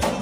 Thank you.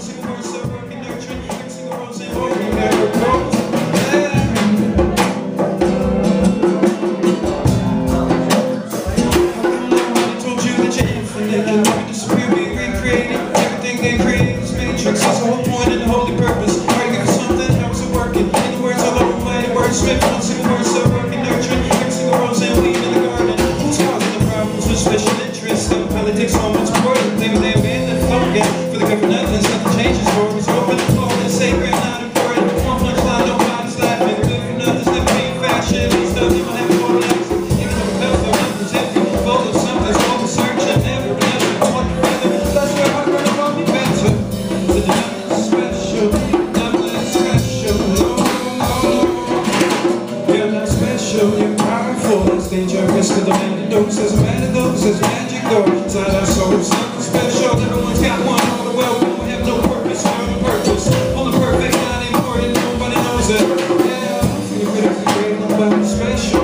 Special, you're powerful, that's dangerous to the man that knows There's a man that knows, there's magic though. Inside our souls, something special. Everyone's got one, all the well We have no purpose, no purpose. Only perfect, not important, nobody knows it. Yeah, feel good as great, nobody special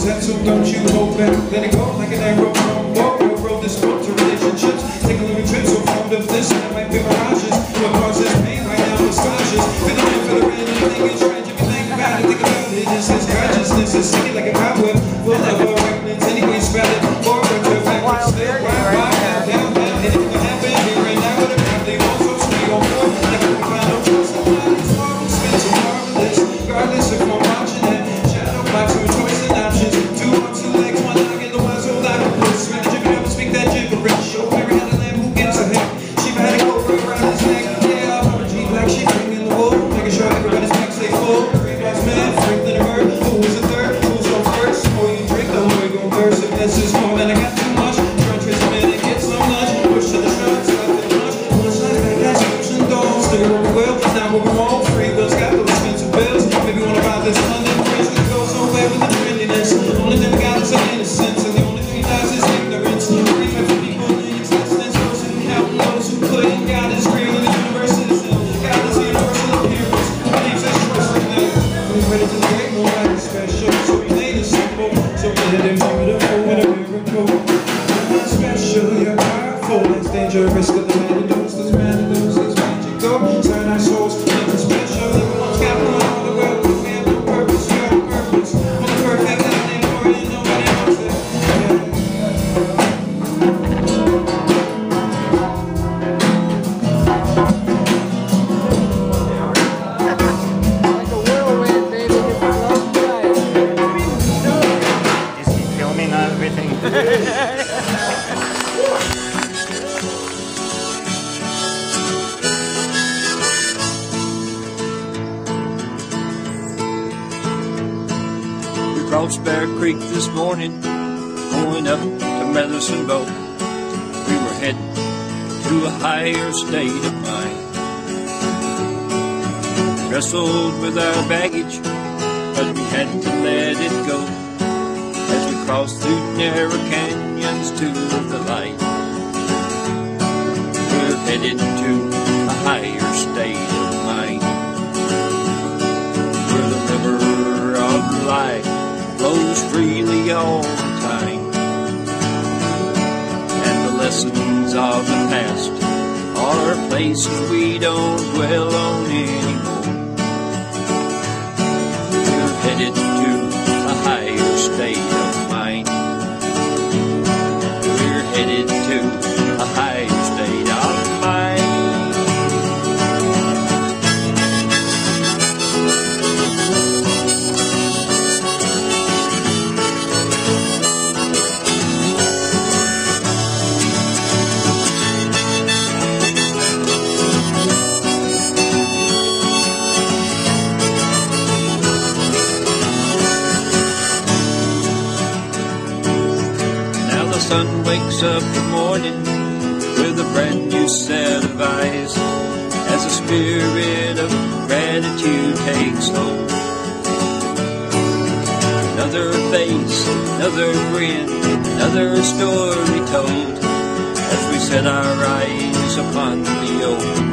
Knows so don't you back. Let it go like an arrow from war. Roll this boat to relationships. Take a little trip, so fond of this. That might be mirages. What causes pain right now massages. The pain, feel the rain, anything is tragic. You think about it, think about it. This is consciousness, is singing like a cobweb. Souls nothing special. Crossed Bear Creek this morning, going up to Medicine Bow. We were heading to a higher state of mind. Wrestled with our baggage, but we had to let it go as we crossed through narrow canyons to the light. All the time. And the lessons of the past are places we don't dwell on anymore. We're headed to a higher state sun wakes up the morning with a brand new set of eyes. As the spirit of gratitude takes hold. Another face, another grin, another story told. As we set our eyes upon the old